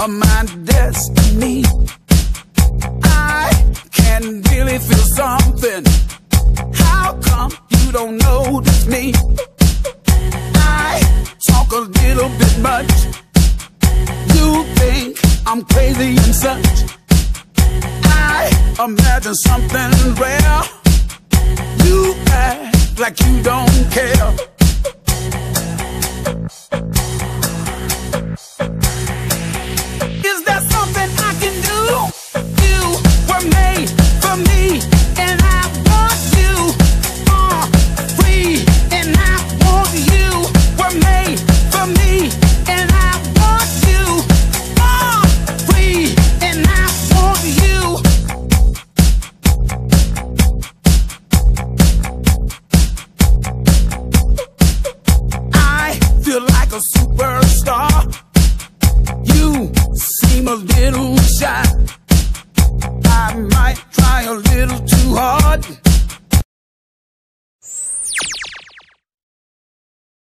are my destiny. I can really feel something. How come you don't notice me? I talk a little bit much. You think I'm crazy and such. I imagine something rare. You act like you don't care.